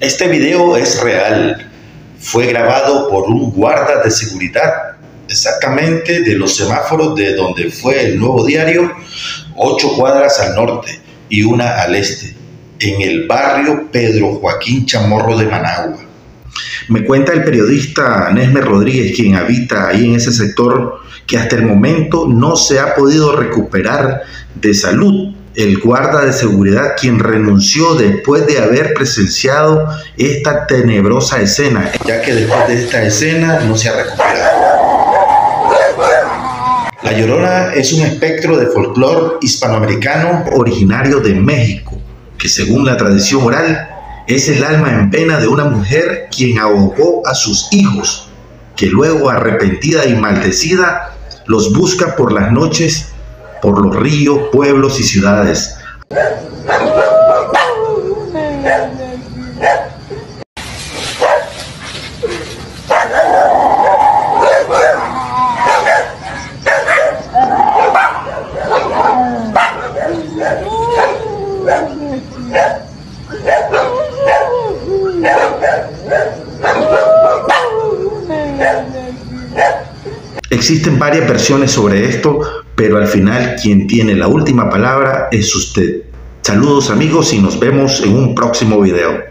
Este video es real. Fue grabado por un guarda de seguridad, exactamente de los semáforos de donde fue el nuevo diario, ocho cuadras al norte y una al este, en el barrio Pedro Joaquín Chamorro de Managua. Me cuenta el periodista Nesme Rodríguez, quien habita ahí en ese sector, que hasta el momento no se ha podido recuperar de salud el guarda de seguridad quien renunció después de haber presenciado esta tenebrosa escena, ya que después de esta escena no se ha recuperado. La Llorona es un espectro de folclore hispanoamericano originario de México, que según la tradición oral es el alma en pena de una mujer quien ahogó a sus hijos, que luego arrepentida y maldecida los busca por las noches por los ríos, pueblos y ciudades. Existen varias versiones sobre esto, pero al final quien tiene la última palabra es usted. Saludos amigos y nos vemos en un próximo video.